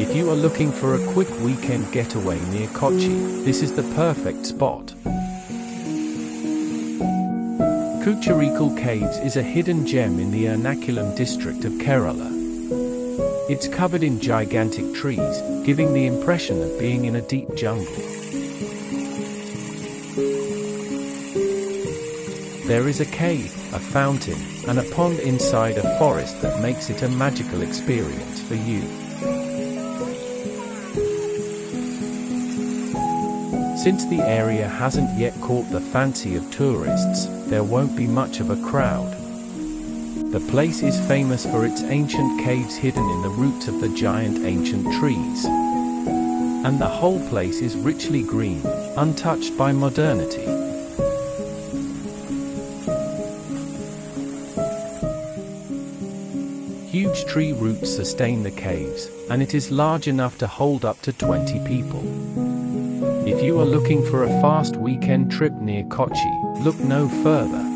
If you are looking for a quick weekend getaway near Kochi, this is the perfect spot. Kochareekal Caves is a hidden gem in the Ernakulam district of Kerala. It's covered in gigantic trees, giving the impression of being in a deep jungle. There is a cave, a fountain, and a pond inside a forest that makes it a magical experience for you. Since the area hasn't yet caught the fancy of tourists, there won't be much of a crowd. The place is famous for its ancient caves hidden in the roots of the giant ancient trees. And the whole place is richly green, untouched by modernity. Huge tree roots sustain the caves, and it is large enough to hold up to 20 people. If you are looking for a fast weekend trip near Kochi, look no further.